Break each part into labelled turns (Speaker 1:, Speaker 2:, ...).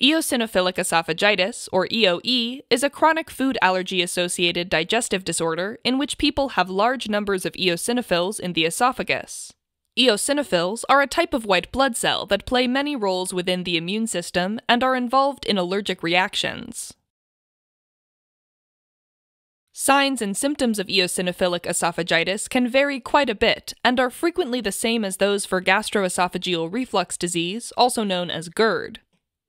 Speaker 1: Eosinophilic esophagitis, or EOE, is a chronic food allergy associated digestive disorder in which people have large numbers of eosinophils in the esophagus. Eosinophils are a type of white blood cell that play many roles within the immune system and are involved in allergic reactions. Signs and symptoms of eosinophilic esophagitis can vary quite a bit and are frequently the same as those for gastroesophageal reflux disease, also known as GERD.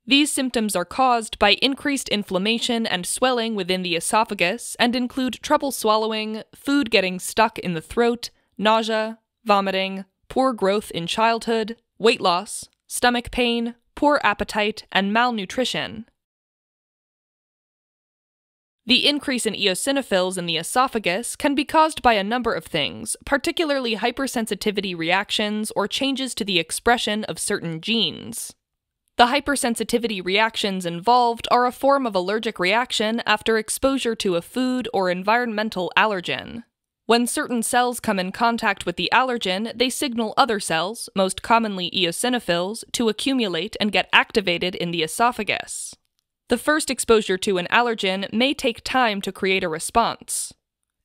Speaker 1: These symptoms are caused by increased inflammation and swelling within the esophagus and include trouble swallowing, food getting stuck in the throat, nausea, vomiting, poor growth in childhood, weight loss, stomach pain, poor appetite, and malnutrition. The increase in eosinophils in the esophagus can be caused by a number of things, particularly hypersensitivity reactions or changes to the expression of certain genes. The hypersensitivity reactions involved are a form of allergic reaction after exposure to a food or environmental allergen. When certain cells come in contact with the allergen, they signal other cells, most commonly eosinophils, to accumulate and get activated in the esophagus. The first exposure to an allergen may take time to create a response.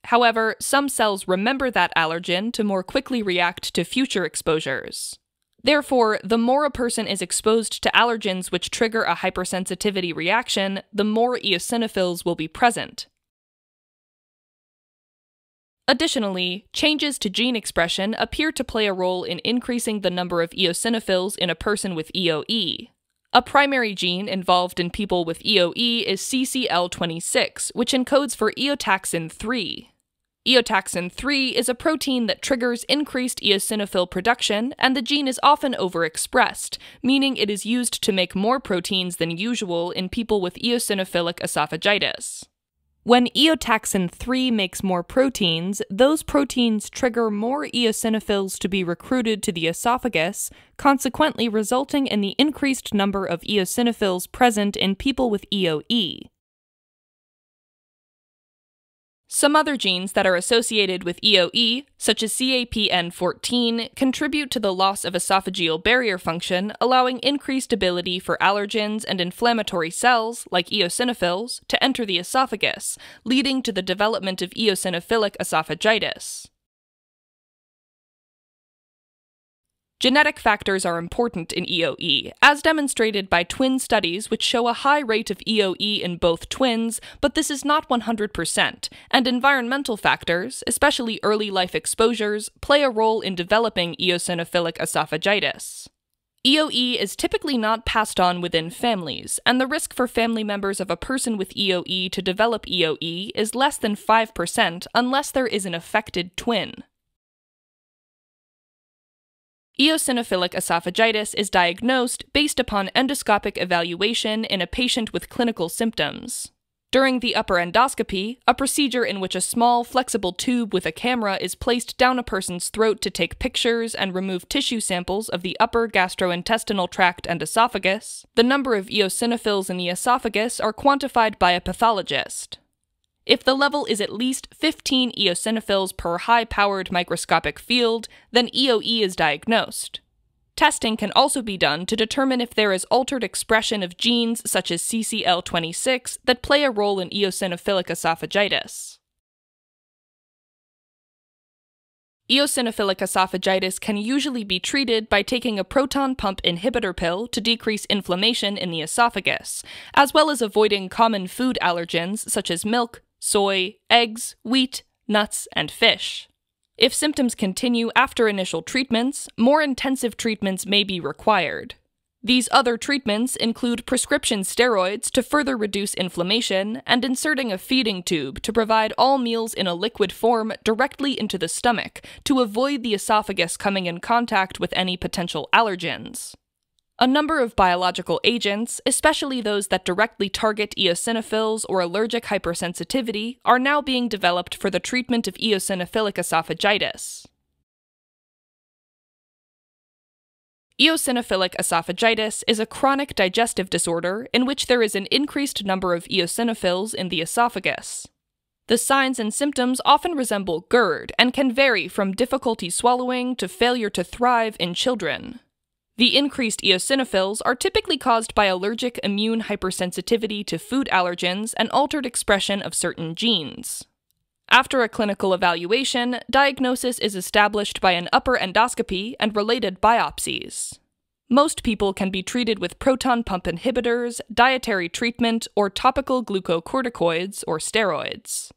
Speaker 1: However, some cells remember that allergen to more quickly react to future exposures. Therefore, the more a person is exposed to allergens which trigger a hypersensitivity reaction, the more eosinophils will be present. Additionally, changes to gene expression appear to play a role in increasing the number of eosinophils in a person with EOE. A primary gene involved in people with EOE is CCL26, which encodes for eotaxin 3. Eotaxin 3 is a protein that triggers increased eosinophil production, and the gene is often overexpressed, meaning it is used to make more proteins than usual in people with eosinophilic esophagitis. When eotaxin 3 makes more proteins, those proteins trigger more eosinophils to be recruited to the esophagus, consequently resulting in the increased number of eosinophils present in people with EOE. Some other genes that are associated with EOE, such as CAPN14, contribute to the loss of esophageal barrier function, allowing increased ability for allergens and inflammatory cells, like eosinophils, to enter the esophagus, leading to the development of eosinophilic esophagitis. Genetic factors are important in EOE, as demonstrated by twin studies which show a high rate of EOE in both twins, but this is not 100%, and environmental factors, especially early life exposures, play a role in developing eosinophilic esophagitis. EOE is typically not passed on within families, and the risk for family members of a person with EOE to develop EOE is less than 5% unless there is an affected twin. Eosinophilic esophagitis is diagnosed based upon endoscopic evaluation in a patient with clinical symptoms. During the upper endoscopy, a procedure in which a small, flexible tube with a camera is placed down a person's throat to take pictures and remove tissue samples of the upper gastrointestinal tract and esophagus, the number of eosinophils in the esophagus are quantified by a pathologist. If the level is at least 15 eosinophils per high powered microscopic field, then EOE is diagnosed. Testing can also be done to determine if there is altered expression of genes such as CCL26 that play a role in eosinophilic esophagitis. Eosinophilic esophagitis can usually be treated by taking a proton pump inhibitor pill to decrease inflammation in the esophagus, as well as avoiding common food allergens such as milk, soy, eggs, wheat, nuts, and fish. If symptoms continue after initial treatments, more intensive treatments may be required. These other treatments include prescription steroids to further reduce inflammation and inserting a feeding tube to provide all meals in a liquid form directly into the stomach to avoid the esophagus coming in contact with any potential allergens. A number of biological agents, especially those that directly target eosinophils or allergic hypersensitivity, are now being developed for the treatment of eosinophilic esophagitis. Eosinophilic esophagitis is a chronic digestive disorder in which there is an increased number of eosinophils in the esophagus. The signs and symptoms often resemble GERD and can vary from difficulty swallowing to failure to thrive in children. The increased eosinophils are typically caused by allergic immune hypersensitivity to food allergens and altered expression of certain genes. After a clinical evaluation, diagnosis is established by an upper endoscopy and related biopsies. Most people can be treated with proton pump inhibitors, dietary treatment, or topical glucocorticoids or steroids.